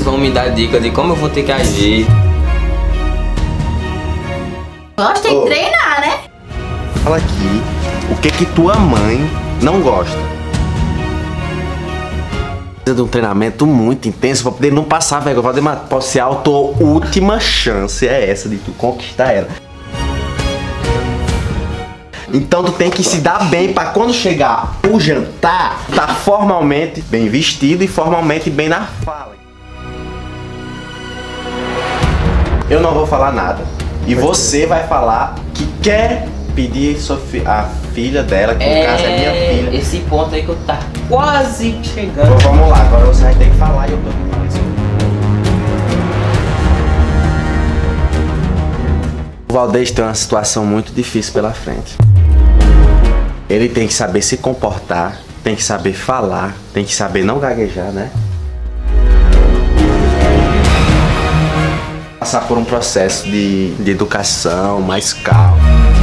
eles vão me dar dicas de como eu vou ter que agir. Gosta de Ô. treinar, né? Fala aqui, o que que tua mãe não gosta? Precisa de um treinamento muito intenso pra poder não passar vergonha. Valdemar, pode ser a tua última chance é essa de tu conquistar ela. Então tu tem que se dar bem pra quando chegar o jantar, tá formalmente bem vestido e formalmente bem na fala. Eu não vou falar nada. E você vai falar que quer pedir sua fi- a filha dela, que no caso é minha filha. Esse ponto aí que eu tá quase chegando. Então vamos lá, agora você vai ter que falar e eu tô isso. O Valdez tem uma situação muito difícil pela frente. Ele tem que saber se comportar, tem que saber falar, tem que saber não gaguejar, né? Passar por um processo de, de educação mais calmo.